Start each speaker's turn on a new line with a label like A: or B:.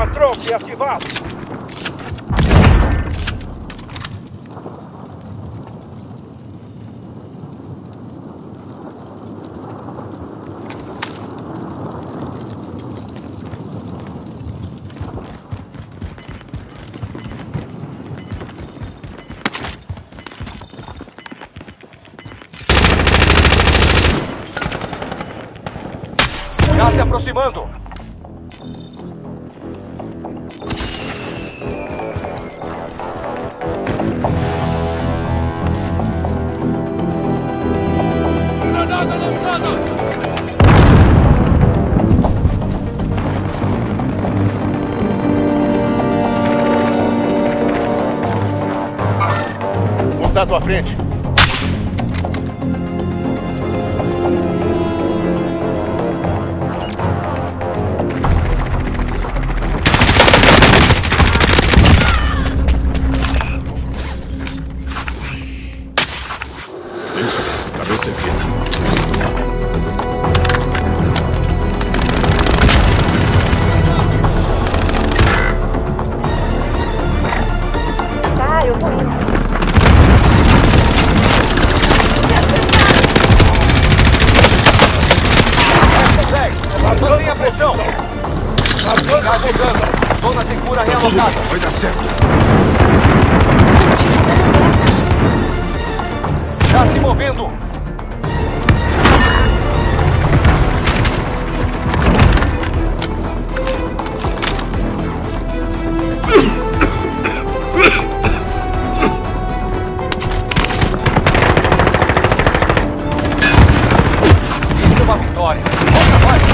A: Sistema trope ativado.
B: Gás se aproximando.
A: Granada lançada! Contato à frente.
C: Isso, cabeça erguida.
D: Tá, eu tô indo.
B: Consegue. Mantenha a pressão. Gás chegando. Zona segura realocada.
C: Vai dar certo.
B: deploy.